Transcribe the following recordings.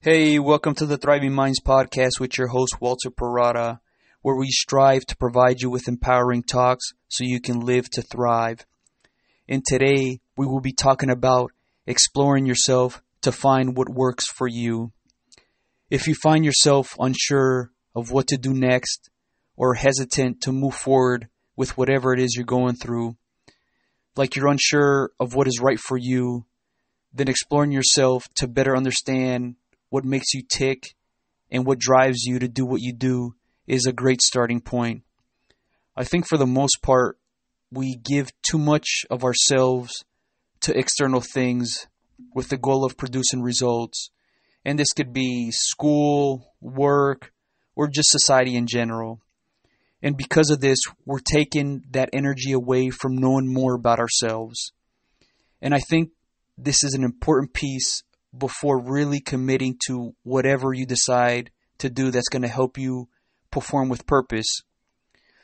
Hey, welcome to the Thriving Minds podcast with your host, Walter Parada, where we strive to provide you with empowering talks so you can live to thrive. And today, we will be talking about exploring yourself to find what works for you. If you find yourself unsure of what to do next or hesitant to move forward with whatever it is you're going through, like you're unsure of what is right for you, then exploring yourself to better understand what makes you tick and what drives you to do what you do is a great starting point. I think for the most part, we give too much of ourselves to external things with the goal of producing results. And this could be school, work, or just society in general. And because of this, we're taking that energy away from knowing more about ourselves. And I think this is an important piece before really committing to whatever you decide to do that's going to help you perform with purpose.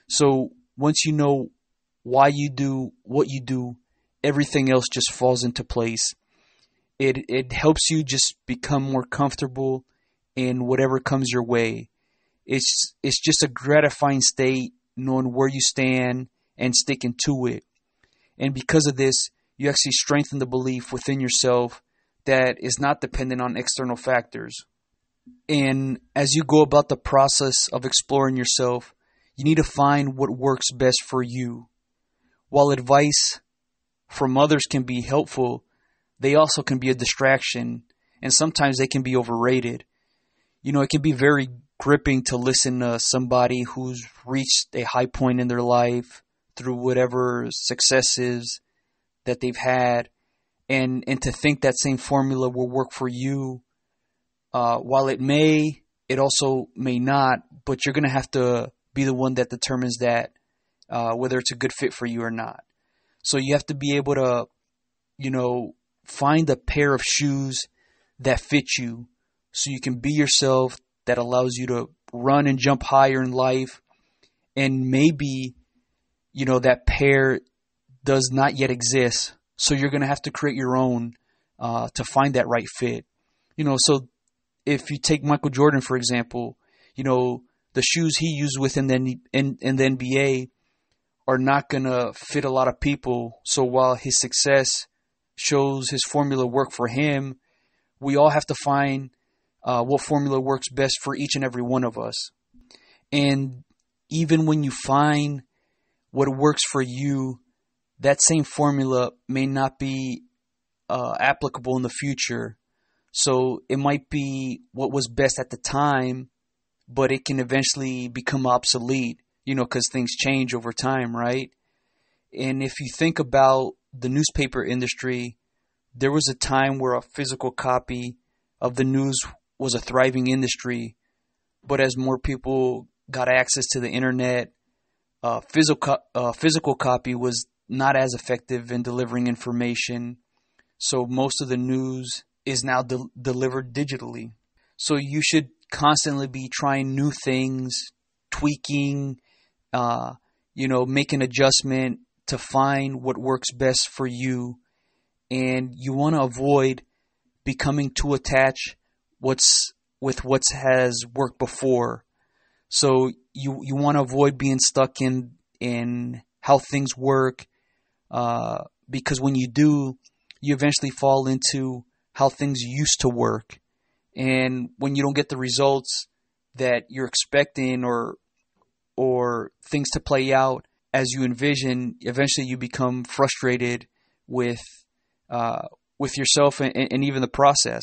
So once you know why you do what you do, everything else just falls into place. It it helps you just become more comfortable in whatever comes your way it's it's just a gratifying state knowing where you stand and sticking to it. And because of this, you actually strengthen the belief within yourself that is not dependent on external factors. And as you go about the process of exploring yourself, you need to find what works best for you. While advice from others can be helpful, they also can be a distraction and sometimes they can be overrated. You know, it can be very gripping to listen to somebody who's reached a high point in their life through whatever successes that they've had and and to think that same formula will work for you uh, while it may it also may not but you're going to have to be the one that determines that uh, whether it's a good fit for you or not so you have to be able to you know find a pair of shoes that fit you so you can be yourself that allows you to run and jump higher in life. And maybe, you know, that pair does not yet exist. So you're going to have to create your own uh, to find that right fit. You know, so if you take Michael Jordan, for example, you know, the shoes he used within the, in, in the NBA are not going to fit a lot of people. So while his success shows his formula work for him, we all have to find uh, what formula works best for each and every one of us. And even when you find what works for you, that same formula may not be uh, applicable in the future. So it might be what was best at the time, but it can eventually become obsolete, you know, because things change over time, right? And if you think about the newspaper industry, there was a time where a physical copy of the news was a thriving industry, but as more people got access to the internet, uh, physical uh, physical copy was not as effective in delivering information. So most of the news is now de- delivered digitally. So you should constantly be trying new things, tweaking, uh, you know, make an adjustment to find what works best for you. And you want to avoid becoming too attached what's with what has worked before. So you you want to avoid being stuck in in how things work, uh, because when you do, you eventually fall into how things used to work, and when you don't get the results that you're expecting or or things to play out as you envision, eventually you become frustrated with uh, with yourself and, and even the process.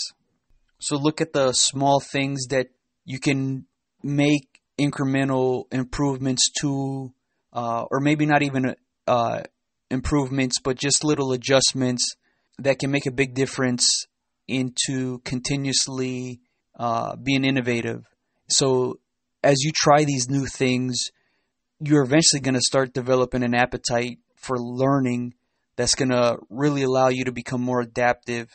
So look at the small things that you can make incremental improvements to, uh, or maybe not even uh, improvements, but just little adjustments that can make a big difference into continuously uh, being innovative. So as you try these new things, you're eventually going to start developing an appetite for learning that's going to really allow you to become more adaptive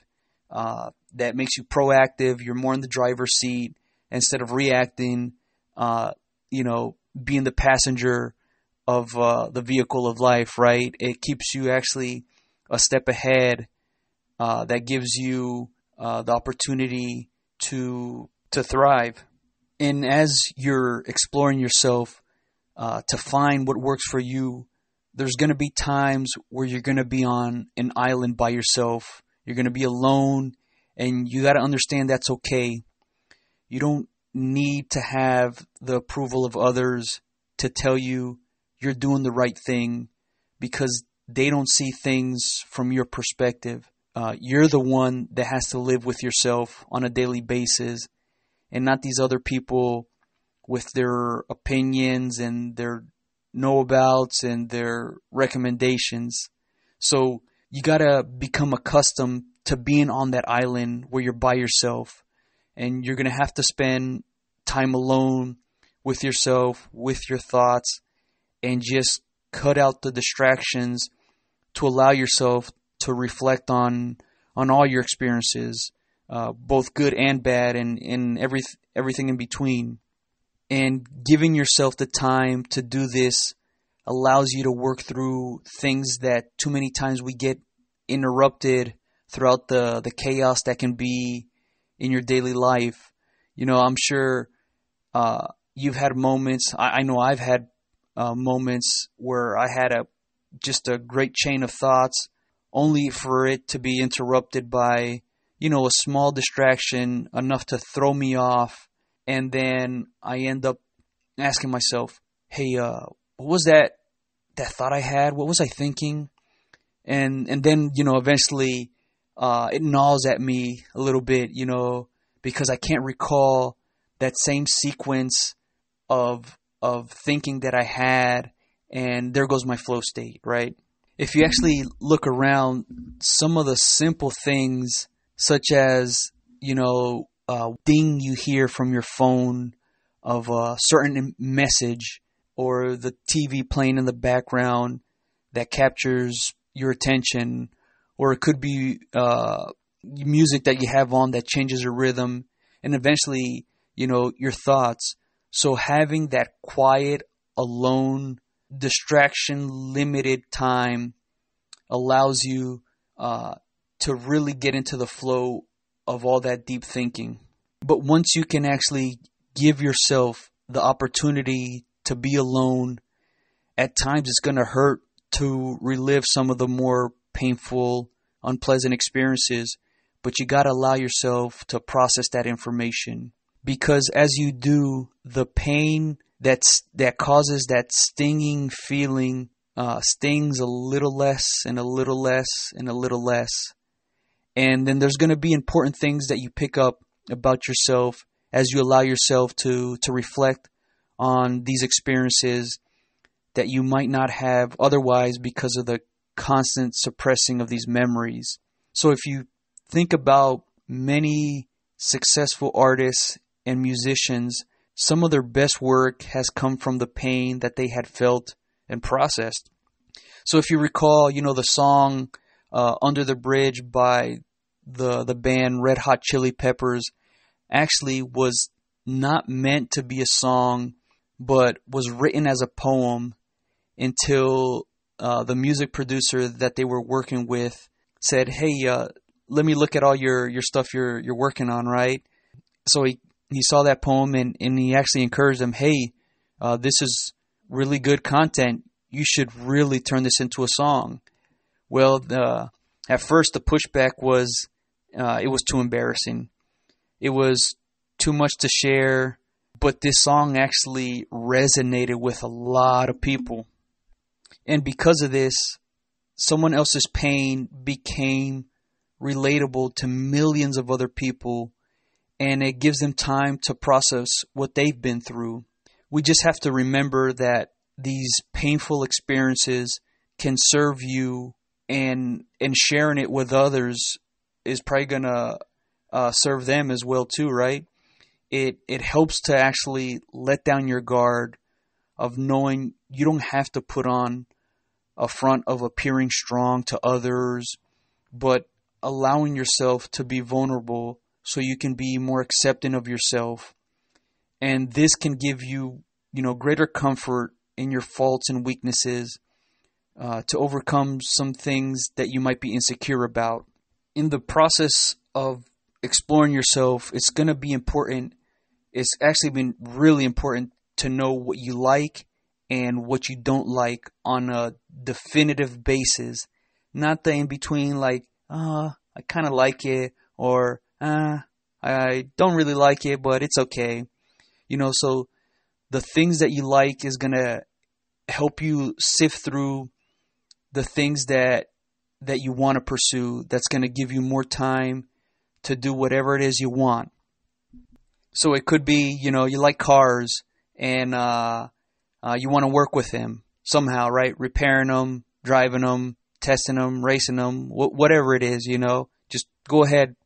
uh, that makes you proactive. You're more in the driver's seat instead of reacting. Uh, you know, being the passenger of uh, the vehicle of life, right? It keeps you actually a step ahead. Uh, that gives you uh, the opportunity to to thrive. And as you're exploring yourself uh, to find what works for you, there's going to be times where you're going to be on an island by yourself. You're going to be alone, and you got to understand that's okay. You don't need to have the approval of others to tell you you're doing the right thing because they don't see things from your perspective. Uh, you're the one that has to live with yourself on a daily basis and not these other people with their opinions and their know abouts and their recommendations. So you gotta become accustomed to being on that island where you're by yourself and you're gonna have to spend time alone with yourself, with your thoughts, and just cut out the distractions to allow yourself to reflect on on all your experiences, uh, both good and bad, and, and every, everything in between. And giving yourself the time to do this allows you to work through things that too many times we get interrupted throughout the, the chaos that can be in your daily life. You know, I'm sure uh, you've had moments. I, I know I've had uh, moments where I had a just a great chain of thoughts, only for it to be interrupted by you know a small distraction enough to throw me off, and then I end up asking myself, "Hey, uh, what was that that thought I had? What was I thinking?" And and then you know eventually uh, it gnaws at me a little bit, you know, because I can't recall that same sequence of of thinking that I had, and there goes my flow state, right? If you actually look around, some of the simple things, such as you know, a ding you hear from your phone of a certain message, or the TV playing in the background that captures your attention, or it could be uh, music that you have on that changes your rhythm, and eventually, you know, your thoughts so having that quiet, alone, distraction limited time allows you uh, to really get into the flow of all that deep thinking. But once you can actually give yourself the opportunity to be alone, at times it's going to hurt to relive some of the more painful, unpleasant experiences, but you got to allow yourself to process that information because as you do, the pain that's that causes that stinging feeling uh, stings a little less and a little less and a little less. And then there's going to be important things that you pick up about yourself as you allow yourself to to reflect on these experiences that you might not have otherwise because of the constant suppressing of these memories. So if you think about many successful artists and musicians, some of their best work has come from the pain that they had felt and processed. So if you recall, you know, the song uh, Under the Bridge by the, the band Red Hot Chili Peppers actually was not meant to be a song, but was written as a poem until uh, the music producer that they were working with said, "Hey, uh, let me look at all your, your stuff you're you're working on, right?" So he he saw that poem and, and he actually encouraged them, hey, uh, this is really good content. You should really turn this into a song. Well, the, at first the pushback was uh, it was too embarrassing. It was too much to share, but this song actually resonated with a lot of people. And because of this, someone else's pain became relatable to millions of other people and it gives them time to process what they've been through. We just have to remember that these painful experiences can serve you and and sharing it with others is probably gonna uh, serve them as well too, right? It it helps to actually let down your guard of knowing you don't have to put on a front of appearing strong to others, but allowing yourself to be vulnerable so you can be more accepting of yourself. And this can give you, you know, greater comfort in your faults and weaknesses uh, to overcome some things that you might be insecure about. In the process of exploring yourself, it's going to be important. It's actually been really important to know what you like and what you don't like on a definitive basis. Not the in between, like, uh, I kind of like it, or, uh, I don't really like it, but it's okay. You know, so the things that you like is going to help you sift through the things that that you want to pursue that's going to give you more time to do whatever it is you want. So it could be, you know, you like cars and uh, uh, you want to work with them somehow, right? Repairing them, driving them, testing them, racing them, wh- whatever it is, you know, just go ahead,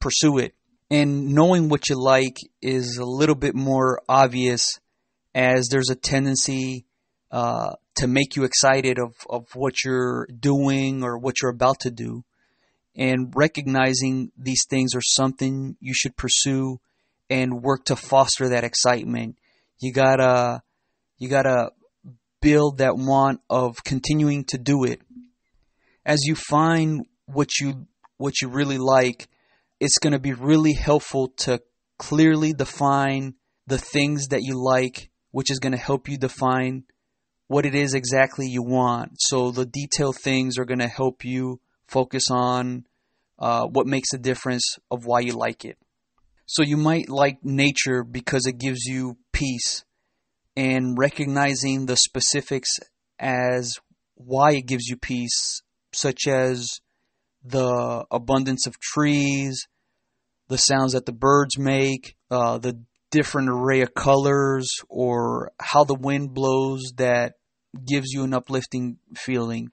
pursue it. And knowing what you like is a little bit more obvious as there's a tendency uh, to make you excited of, of what you're doing or what you're about to do. And recognizing these things are something you should pursue and work to foster that excitement. You gotta, you gotta build that want of continuing to do it. As you find what you, what you really like, it's gonna be really helpful to clearly define the things that you like, which is gonna help you define what it is exactly you want. So the detailed things are going to help you focus on uh, what makes a difference of why you like it. So you might like nature because it gives you peace and recognizing the specifics as why it gives you peace, such as the abundance of trees, the sounds that the birds make, uh, the different array of colors, or how the wind blows that gives you an uplifting feeling.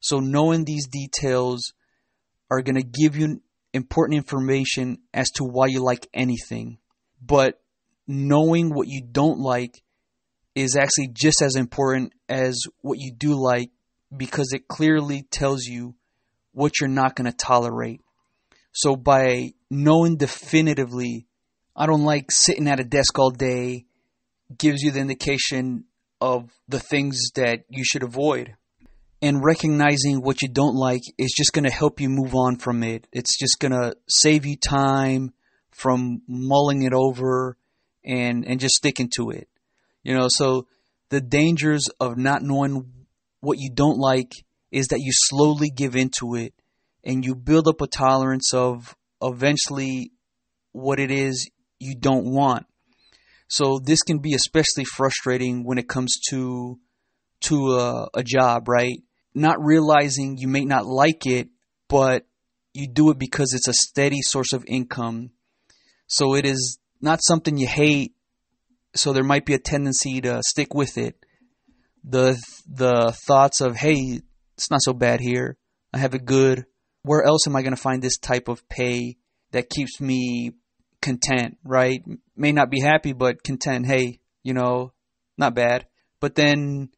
So knowing these details are going to give you important information as to why you like anything. But knowing what you don't like is actually just as important as what you do like because it clearly tells you what you're not going to tolerate. So by knowing definitively, I don't like sitting at a desk all day, gives you the indication of the things that you should avoid. And recognizing what you don't like is just going to help you move on from it. It's just going to save you time from mulling it over and, and just sticking to it. You know, so the dangers of not knowing what you don't like is that you slowly give into it and you build up a tolerance of eventually what it is you don't want. So this can be especially frustrating when it comes to to a, a job, right? Not realizing you may not like it, but you do it because it's a steady source of income. So it is not something you hate. So there might be a tendency to stick with it. The the thoughts of hey, it's not so bad here. I have it good. Where else am I going to find this type of pay that keeps me content, right? May not be happy, but content. Hey, you know, not bad. But then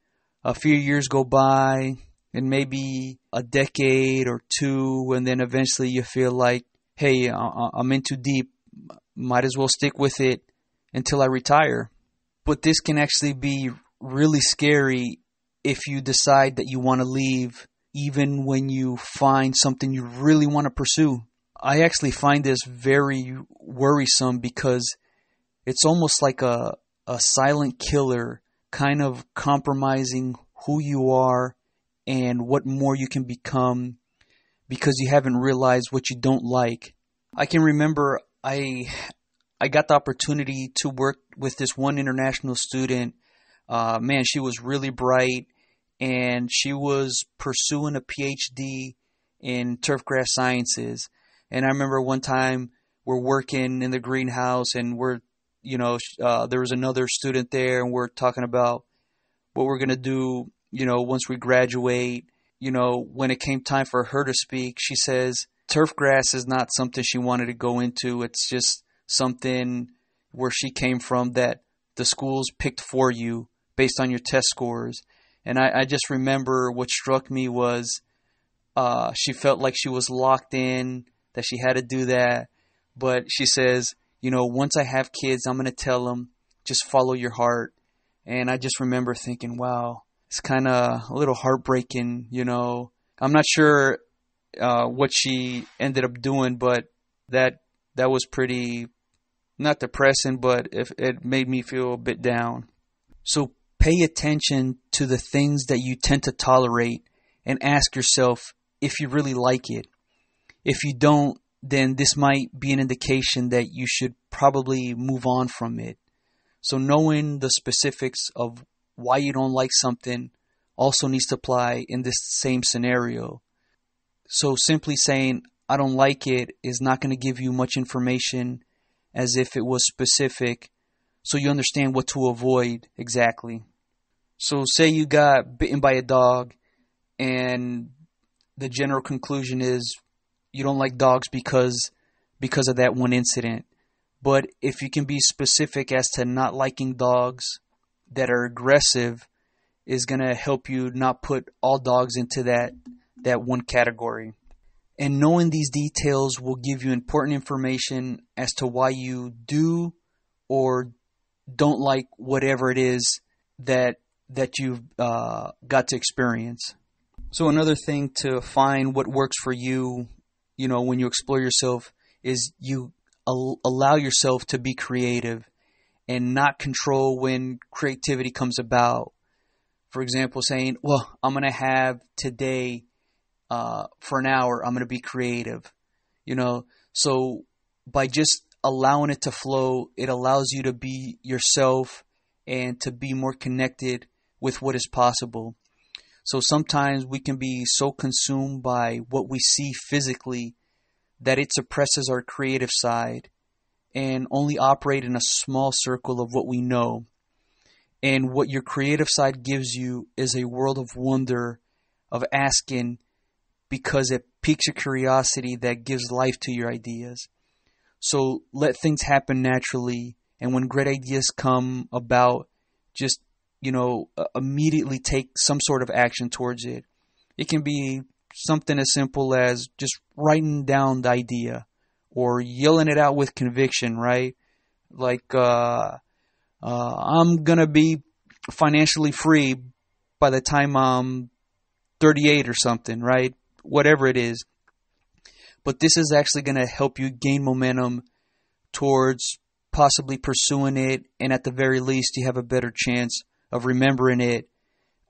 a few years go by, and maybe a decade or two, and then eventually you feel like, hey, I'm in too deep. Might as well stick with it until I retire. But this can actually be really scary if you decide that you want to leave, even when you find something you really want to pursue. I actually find this very worrisome because it's almost like a, a silent killer kind of compromising who you are and what more you can become because you haven't realized what you don't like. I can remember I I got the opportunity to work with this one international student. Uh, man, she was really bright and she was pursuing a PhD in turfgrass sciences. And I remember one time we're working in the greenhouse and we're, you know, uh, there was another student there and we're talking about what we're going to do, you know, once we graduate. You know, when it came time for her to speak, she says turf grass is not something she wanted to go into. It's just something where she came from that the schools picked for you based on your test scores. And I, I just remember what struck me was uh, she felt like she was locked in that she had to do that. But she says, you know, once I have kids, I'm going to tell them just follow your heart. And I just remember thinking, wow, it's kind of a little heartbreaking, you know. I'm not sure uh, what she ended up doing, but that that was pretty not depressing, but it, it made me feel a bit down. So pay attention to the things that you tend to tolerate and ask yourself if you really like it. If you don't, then this might be an indication that you should probably move on from it. So knowing the specifics of why you don't like something also needs to apply in this same scenario. So simply saying, I don't like it is not going to give you much information as if it was specific so you understand what to avoid exactly. So say you got bitten by a dog and the general conclusion is you don't like dogs because because of that one incident. But if you can be specific as to not liking dogs that are aggressive is to help you not put all dogs into that that one category. And knowing these details will give you important information as to why you do or don't like whatever it is that that you've uh, got to experience. So another thing to find what works for you, you know, when you explore yourself, is you al- allow yourself to be creative and not control when creativity comes about. For example, saying, "Well, I'm going to have today uh, for an hour. I'm going to be creative," you know. So by just allowing it to flow, it allows you to be yourself and to be more connected with what is possible. So sometimes we can be so consumed by what we see physically that it suppresses our creative side and only operate in a small circle of what we know. And what your creative side gives you is a world of wonder, of asking, because it piques your curiosity that gives life to your ideas. So let things happen naturally. And when great ideas come about, just, you know, immediately take some sort of action towards it. It can be something as simple as just writing down the idea or yelling it out with conviction, right? Like, uh, uh, I'm going to be financially free by the time I'm 38 or something, right? Whatever it is but this is actually going to help you gain momentum towards possibly pursuing it, and at the very least, you have a better chance of remembering it.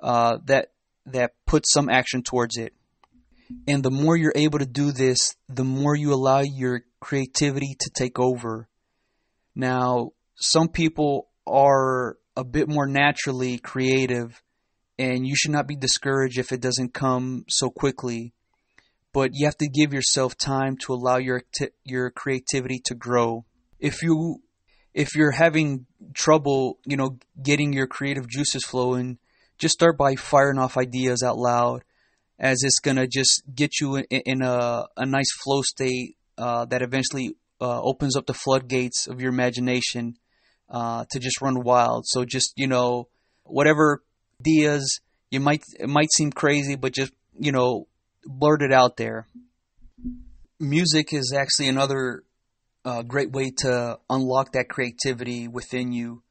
Uh, that that puts some action towards it. And the more you're able to do this, the more you allow your creativity to take over. Now, some people are a bit more naturally creative, and you should not be discouraged if it doesn't come so quickly but you have to give yourself time to allow your your creativity to grow. If you if you're having trouble, you know, getting your creative juices flowing, just start by firing off ideas out loud, as it's gonna just get you in, in a a nice flow state uh, that eventually uh, opens up the floodgates of your imagination uh, to just run wild. So just you know, whatever ideas you might it might seem crazy, but just you know blurted out there. Music is actually another uh, great way to unlock that creativity within you,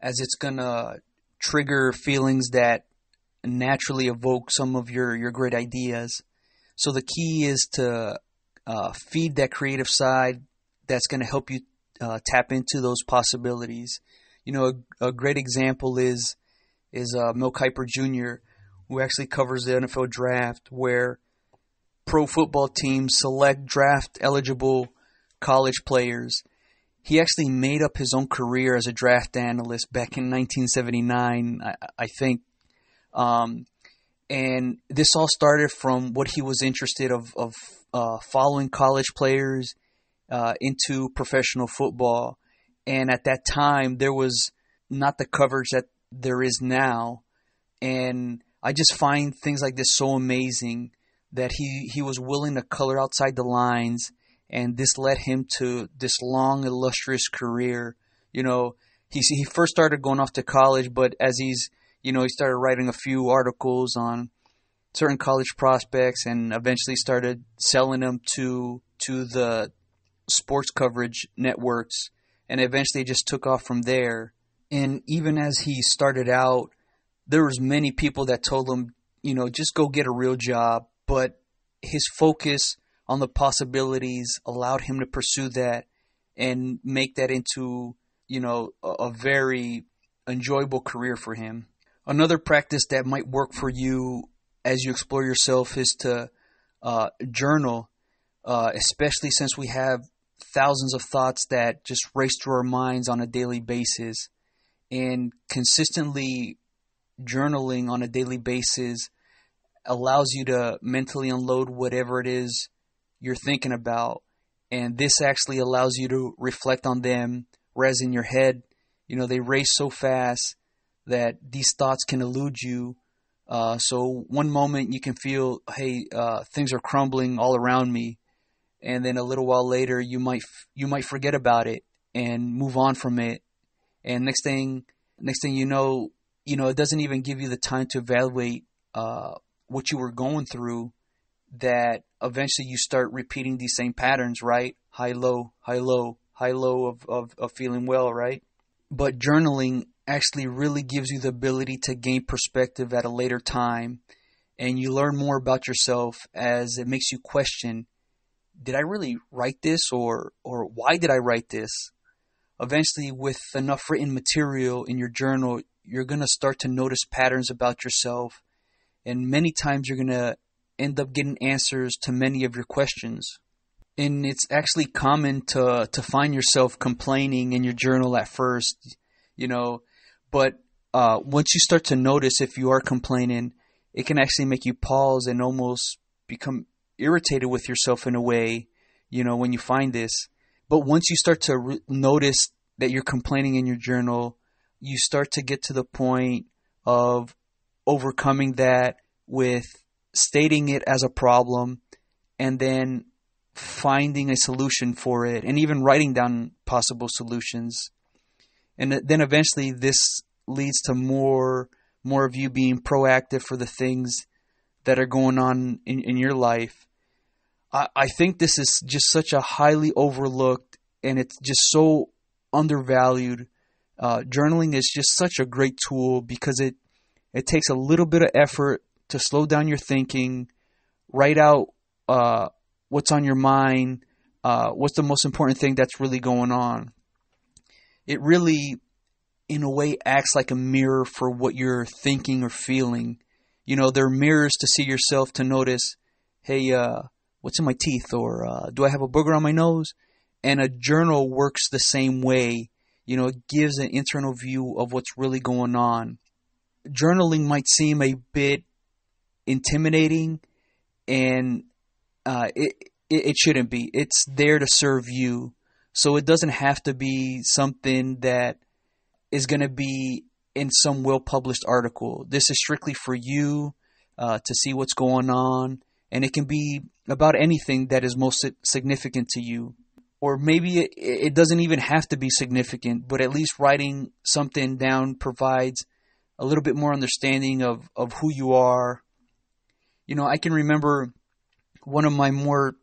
as it's gonna trigger feelings that naturally evoke some of your your great ideas. So the key is to uh, feed that creative side. That's gonna help you uh, tap into those possibilities. You know, a, a great example is is uh, Mel Kiper Jr., who actually covers the NFL draft, where pro football teams select draft eligible college players. He actually made up his own career as a draft analyst back in 1979, I, I think. Um, and this all started from what he was interested of, of uh, following college players uh, into professional football. And at that time, there was not the coverage that there is now. And I just find things like this so amazing that he, he was willing to color outside the lines, and this led him to this long, illustrious career. You know, he he first started going off to college, but as he's you know he started writing a few articles on certain college prospects, and eventually started selling them to to the sports coverage networks, and eventually just took off from there. And even as he started out, there was many people that told him, you know, just go get a real job, but his focus on the possibilities allowed him to pursue that and make that into, you know, a, a very enjoyable career for him. Another practice that might work for you as you explore yourself is to uh, journal, uh, especially since we have thousands of thoughts that just race through our minds on a daily basis. And consistently journaling on a daily basis allows you to mentally unload whatever it is you're thinking about. And this actually allows you to reflect on them, whereas in your head, you know, they race so fast that these thoughts can elude you. Uh, so one moment you can feel, hey, uh, things are crumbling all around me, and then a little while later you might you might forget about it and move on from it, and next thing next thing you know, you know, it doesn't even give you the time to evaluate uh, what you were going through. That eventually you start repeating these same patterns, right? High, low, high, low, high, low of, of, of feeling well, right? But journaling actually really gives you the ability to gain perspective at a later time and you learn more about yourself as it makes you question did I really write this or or why did I write this? Eventually with enough written material in your journal, you're going to start to notice patterns about yourself and many times you're going to end up getting answers to many of your questions. And it's actually common to to find yourself complaining in your journal at first, you know, but uh, once you start to notice if you are complaining, it can actually make you pause and almost become irritated with yourself in a way, you know, when you find this. But once you start to re- notice that you're complaining in your journal, you start to get to the point of overcoming that with stating it as a problem and then finding a solution for it and even writing down possible solutions and then eventually this leads to more more of you being proactive for the things that are going on in, in your life. I, I think this is just such a highly overlooked and it's just so undervalued. Uh, journaling is just such a great tool because it it takes a little bit of effort to slow down your thinking, write out uh, what's on your mind, uh, what's the most important thing that's really going on it really, in a way, acts like a mirror for what you're thinking or feeling. You know, they're mirrors to see yourself to notice, hey, uh, what's in my teeth? Or uh, do I have a booger on my nose? And a journal works the same way. You know, it gives an internal view of what's really going on. Journaling might seem a bit intimidating, and uh, it, it, it shouldn't be. It's there to serve you. So it doesn't have to be something that is going to be in some well published article. This is strictly for you uh, to see what's going on, and it can be about anything that is most significant to you. Or maybe it, it doesn't even have to be significant, but at least writing something down provides a little bit more understanding of, of who you are. You know, I can remember one of my more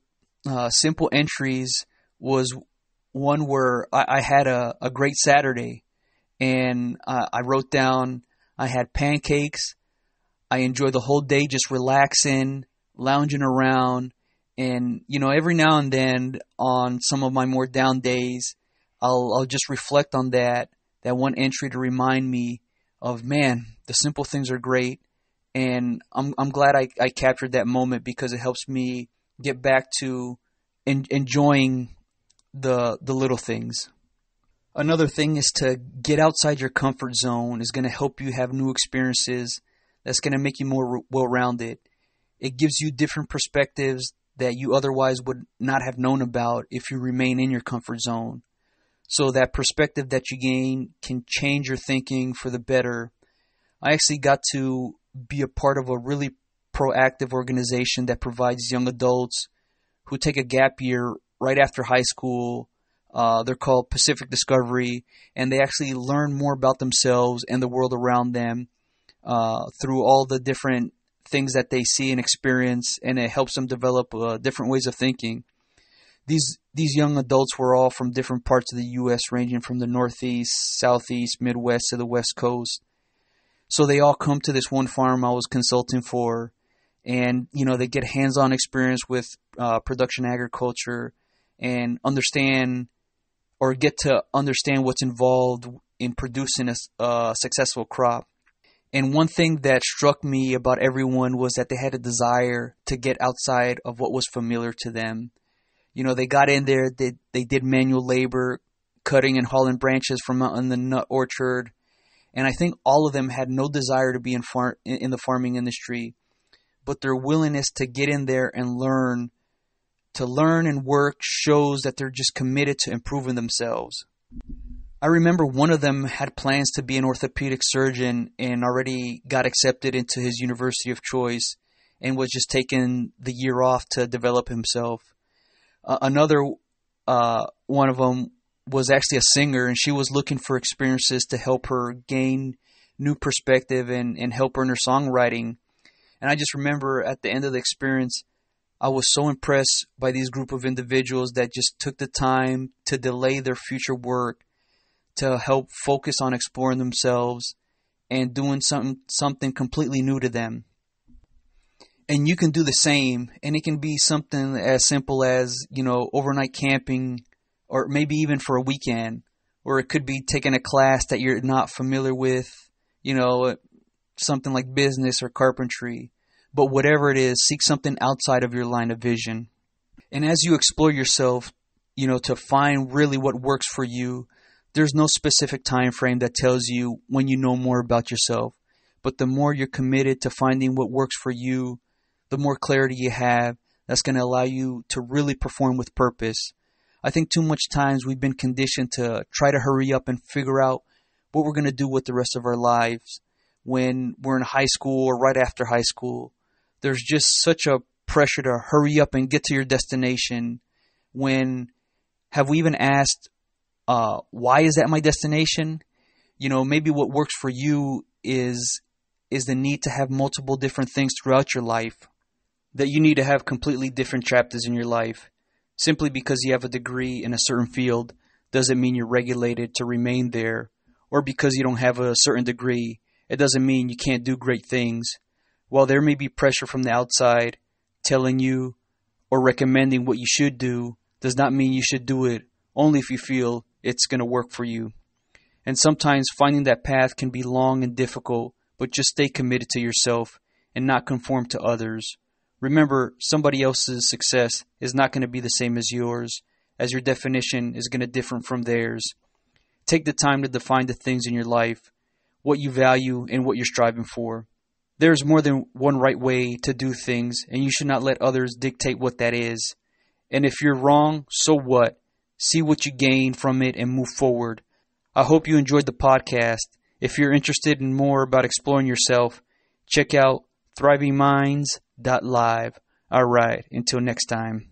uh, simple entries was one where I, I had a, a great Saturday and uh, I wrote down I had pancakes. I enjoyed the whole day just relaxing, lounging around, and you know every now and then on some of my more down days, I'll I'll just reflect on that that one entry to remind me of man the simple things are great, and I'm I'm glad I, I captured that moment because it helps me get back to en- enjoying the the little things. Another thing is to get outside your comfort zone is going to help you have new experiences. That's going to make you more well-rounded. It gives you different perspectives that you otherwise would not have known about if you remain in your comfort zone. So that perspective that you gain can change your thinking for the better. I actually got to be a part of a really proactive organization that provides young adults who take a gap year right after high school. Uh, they're called Pacific Discovery, and they actually learn more about themselves and the world around them uh, through all the different things that they see and experience, and it helps them develop uh, different ways of thinking. These these young adults were all from different parts of the U.S., ranging from the Northeast, Southeast, Midwest to the West Coast. So they all come to this one farm I was consulting for, and you know they get hands-on experience with uh, production agriculture and understand or get to understand what's involved in producing a, a successful crop. And one thing that struck me about everyone was that they had a desire to get outside of what was familiar to them. You know, they got in there, they, they did manual labor, cutting and hauling branches from out in the nut orchard. And I think all of them had no desire to be in, far, in the farming industry, but their willingness to get in there and learn, to learn and work shows that they're just committed to improving themselves. I remember one of them had plans to be an orthopedic surgeon and already got accepted into his university of choice and was just taking the year off to develop himself. Uh, another uh, one of them was actually a singer and she was looking for experiences to help her gain new perspective and, and help her in her songwriting. And I just remember at the end of the experience, I was so impressed by these group of individuals that just took the time to delay their future work to help focus on exploring themselves and doing something something completely new to them. And you can do the same and it can be something as simple as, you know, overnight camping or maybe even for a weekend, or it could be taking a class that you're not familiar with, you know, uh, something like business or carpentry. But whatever it is, seek something outside of your line of vision. And as you explore yourself, you know, to find really what works for you, there's no specific time frame that tells you when you know more about yourself. But the more you're committed to finding what works for you, the more clarity you have, that's going to allow you to really perform with purpose I think too much times we've been conditioned to try to hurry up and figure out what we're going to do with the rest of our lives when we're in high school or right after high school. There's just such a pressure to hurry up and get to your destination when have we even asked uh, why is that my destination? You know, maybe what works for you is is the need to have multiple different things throughout your life. That you need to have completely different chapters in your life. Simply because you have a degree in a certain field doesn't mean you're regulated to remain there, or because you don't have a certain degree, it doesn't mean you can't do great things. While there may be pressure from the outside telling you or recommending what you should do, does not mean you should do it only if you feel it's going to work for you. And sometimes finding that path can be long and difficult, but just stay committed to yourself and not conform to others. Remember, somebody else's success is not going to be the same as yours, as your definition is going to differ from theirs. Take the time to define the things in your life, what you value, and what you're striving for. There is more than one right way to do things, and you should not let others dictate what that is. And if you're wrong, so what? See what you gain from it and move forward. I hope you enjoyed the podcast. If you're interested in more about exploring yourself, check out Thriving Minds live. All right. Until next time.